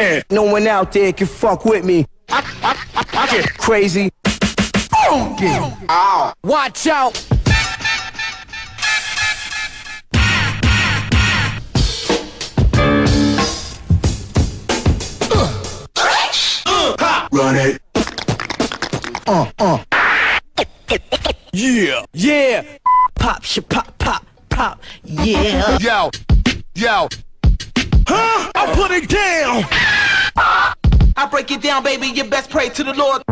and no one out there can fuck with me. I, I, I, I get crazy. Boom! Ow! Watch out! Run it. Uh, uh. Yeah, yeah. Pop, pop, pop, pop, yeah. Yo, yo. Huh? I put it down. I break it down, baby. You best pray to the Lord.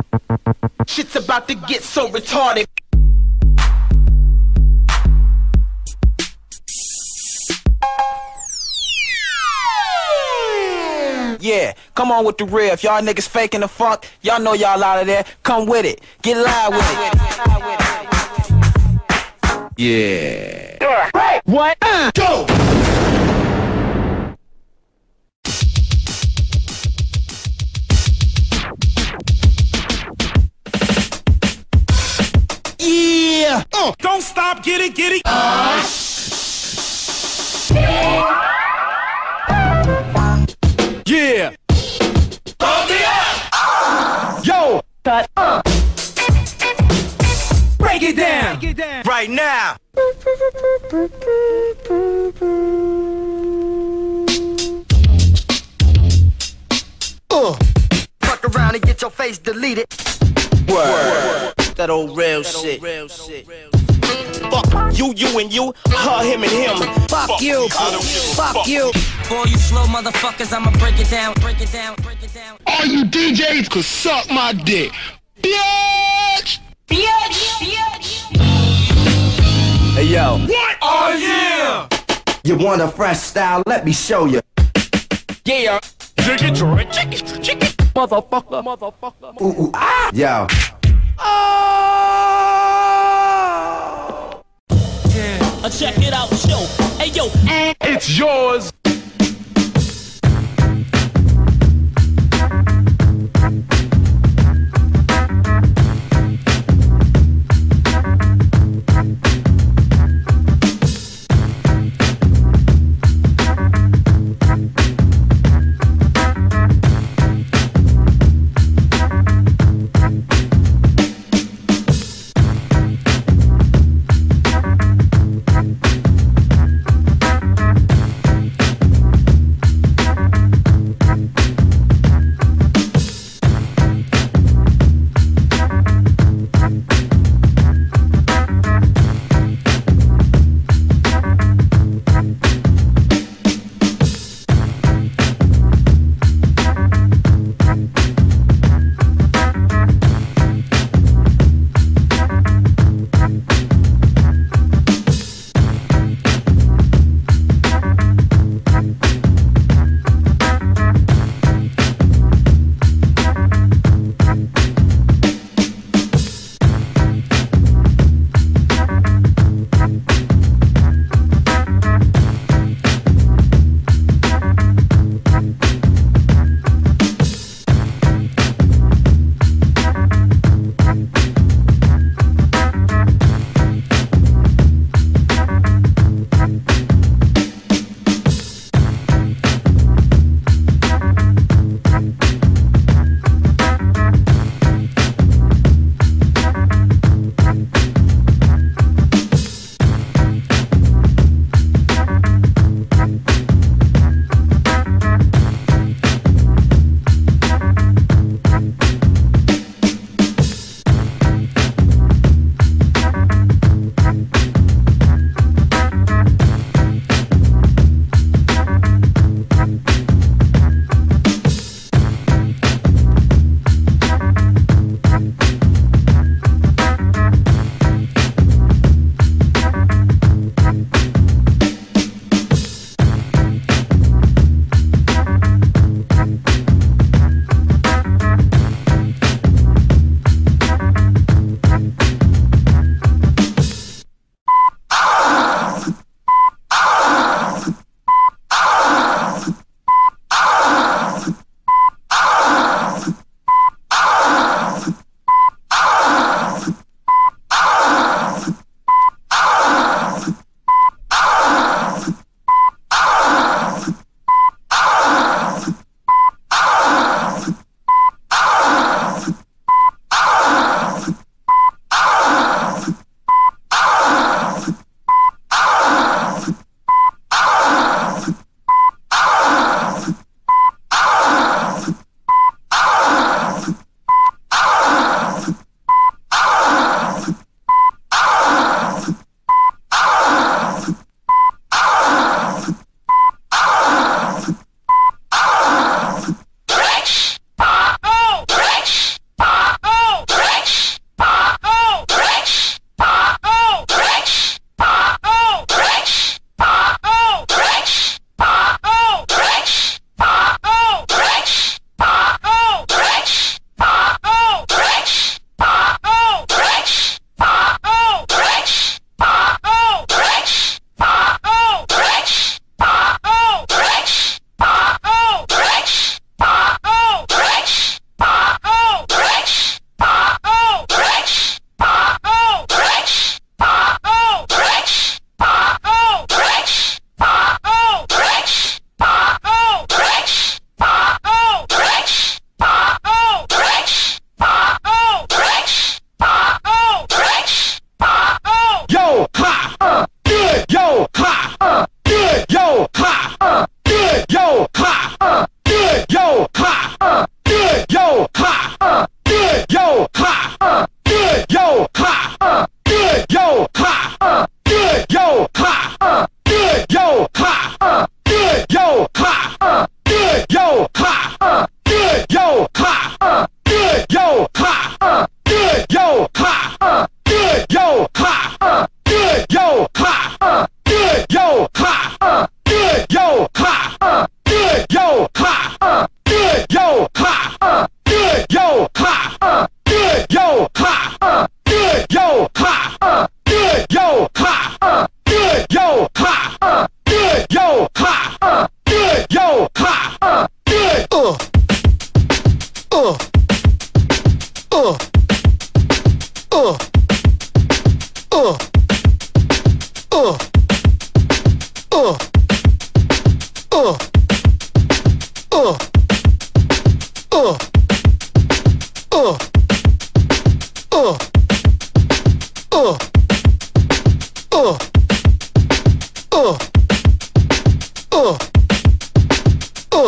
Shit's about to get so retarded. Yeah, come on with the real. If y'all niggas faking the fuck, y'all know y'all out of there. Come with it. Get live with it. Yeah. What? Uh. Go! Stop, get it, get it! Uh. Yeah! Yo! Cut. Uh. Break it down! Break it down. Right now! Uh. Fuck around and get your face deleted. Word. That old real shit. Fuck you, you and you, her, him and him. Fuck you. Fuck you. For all you slow motherfuckers, I'ma break it down, break it down, break it down. All you DJs could suck my dick. Bitch! Bitch! Bitch! Hey yo, What? Oh yeah! you want a fresh style? Let me show you. Yeah. Chicken, chicken, chicken, chicken. Motherfucker. Motherfucker. Ooh, ooh, ah. Yo. Check it out, show. Hey yo, It's yours.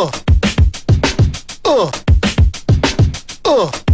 어. 어. 어.